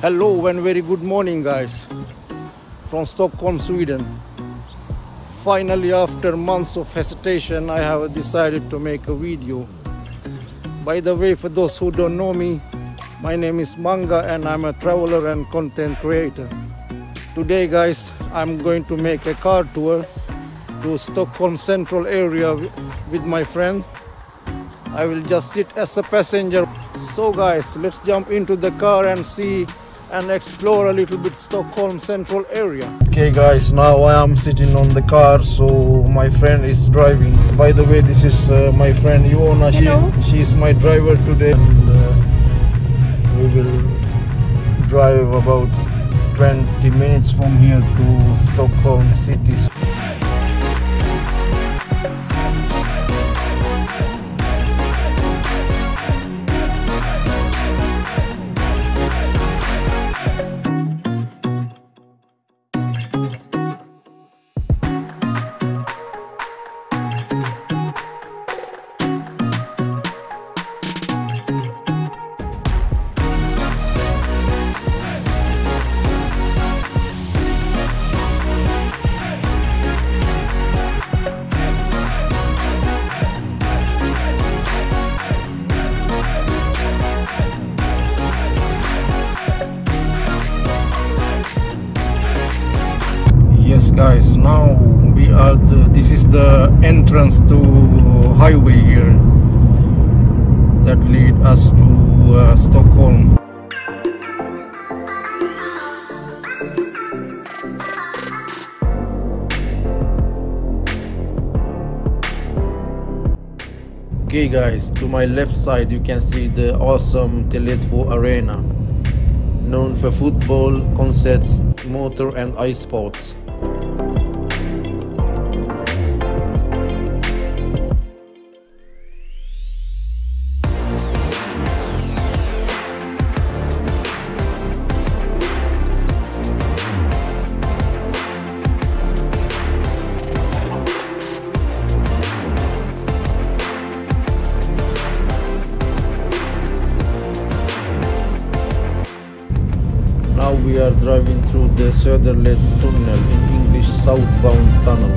Hello and very good morning, guys, from Stockholm, Sweden. Finally, after months of hesitation, I have decided to make a video. By the way, for those who don't know me, my name is Manga and I'm a traveler and content creator. Today, guys, I'm going to make a car tour to Stockholm central area with my friend. I will just sit as a passenger. So guys, let's jump into the car and see and explore a little bit Stockholm central area. Okay guys, now I am sitting on the car so my friend is driving. By the way, this is uh, my friend Iona. She, she is my driver today and uh, we will drive about 20 minutes from here to Stockholm city. Entrance to highway here that lead us to uh, Stockholm okay guys to my left side you can see the awesome Tele2 Arena known for football, concerts, motor and ice sports. We are driving through the Söderleds tunnel in English southbound tunnel.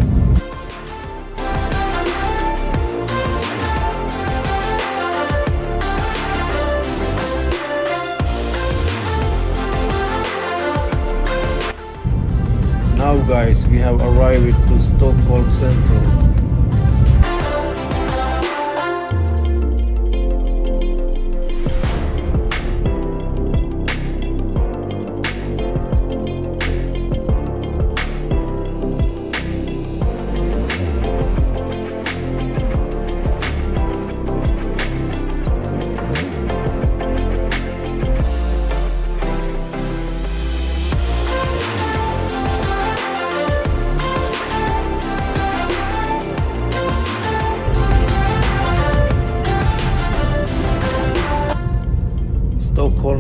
Now guys, we have arrived to Stockholm Central.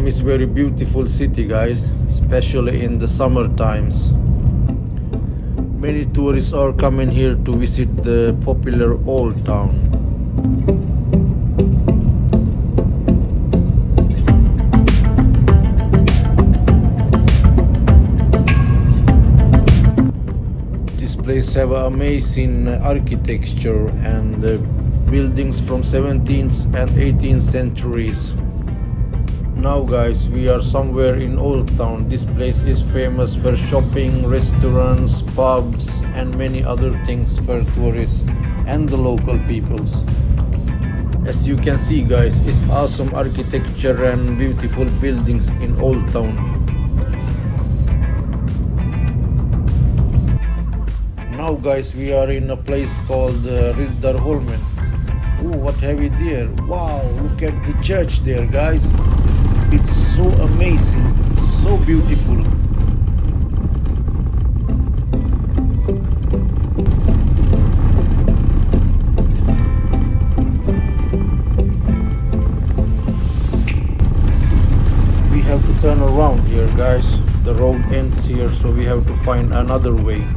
Stockholm is very beautiful city guys, especially in the summer times. Many tourists are coming here to visit the popular old town. This place have amazing architecture and uh, buildings from 17th and 18th centuries. Now guys, we are somewhere in Old Town. This place is famous for shopping, restaurants, pubs and many other things for tourists and the local peoples. As you can see guys, it's awesome architecture and beautiful buildings in Old Town. Now guys, we are in a place called uh, Riddarholmen. Oh, what have we there? Wow, look at the church there guys. It's so amazing, so beautiful. We have to turn around here, guys. The road ends here, so we have to find another way.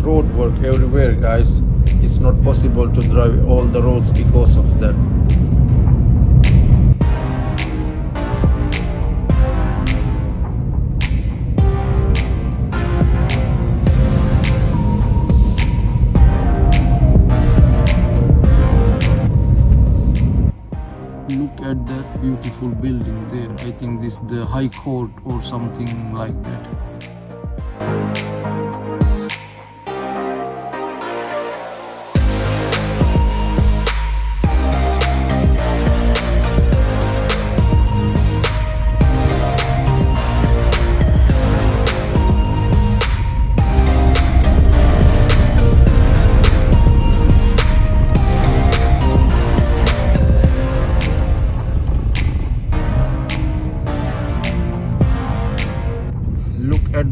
Is road work everywhere guys. It's not possible to drive all the roads because of that. Look at that beautiful building there. I think this is the high court or something like that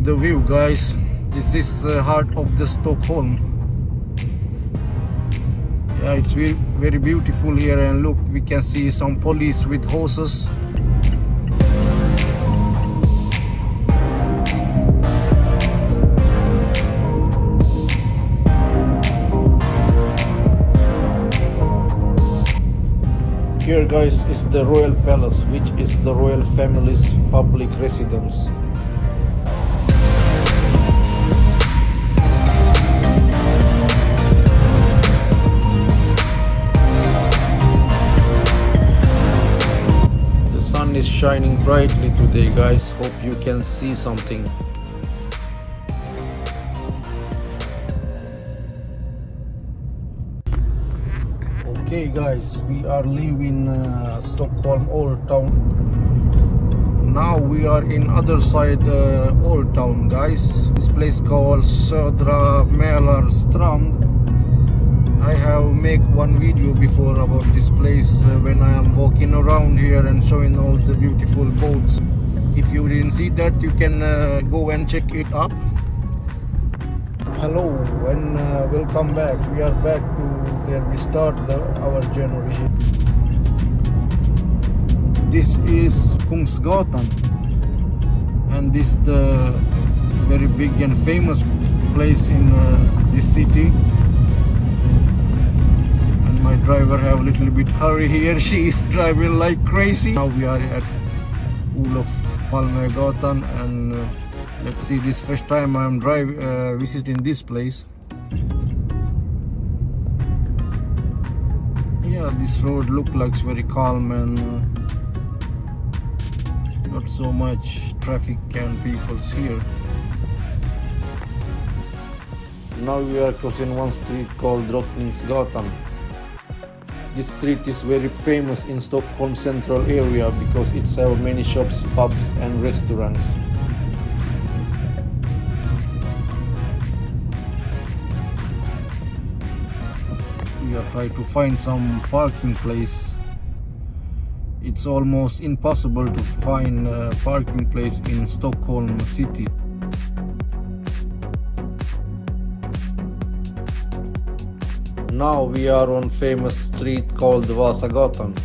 the view guys. This is uh, heart of the stockholm. Yeah it's very, very beautiful here and look we can see some police with horses. Here guys is the royal palace which is the royal family's public residence is shining brightly today guys. Hope you can see something. Okay guys we are leaving uh, Stockholm Old Town. Now we are in other side uh, Old Town guys. This place called Södra Mälarstrand I have make one video before about this place uh, when I am walking around here and showing all the beautiful boats. If you didn't see that, you can uh, go and check it up. Hello and uh, welcome back. We are back to where we start the, our journey. This is Kungsgatan and this is the very big and famous place in uh, this city driver have a little bit hurry here. She is driving like crazy. Now we are at Olof Palme Gatan and uh, let's see this first time I'm drive uh, visiting this place. Yeah this road look like very calm and uh, not so much traffic and people's here. Now we are crossing one street called Drottningsgatan this street is very famous in Stockholm central area because it has many shops, pubs and restaurants. We are trying to find some parking place. It's almost impossible to find a parking place in Stockholm city. Now we are on famous street called Vasagatan.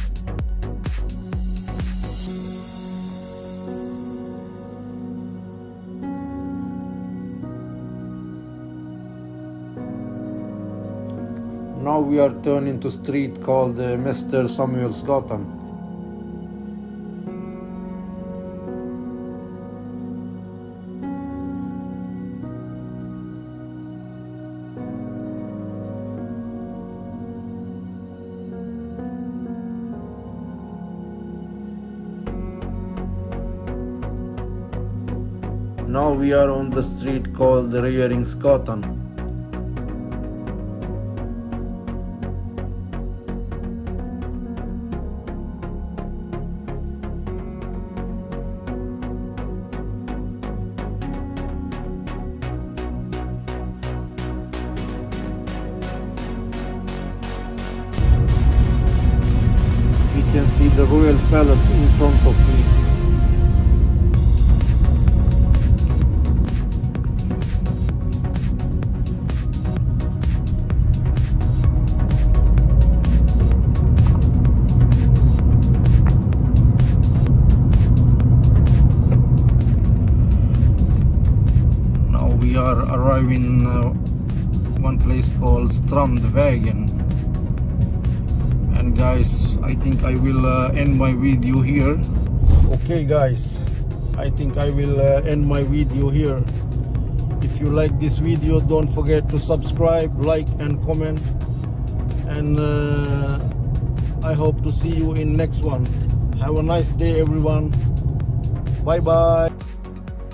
Now we are turning to street called uh, Mäster Samuelsgatan. Now we are on the street called the Regeringsgatan. We can see the royal palace in front of me. Are arriving uh, one place called Strandvägen. And guys I think I will uh, end my video here. Okay guys. I think I will uh, end my video here. If you like this video don't forget to subscribe like and comment. And uh, I hope to see you in next one. Have a nice day everyone. Bye bye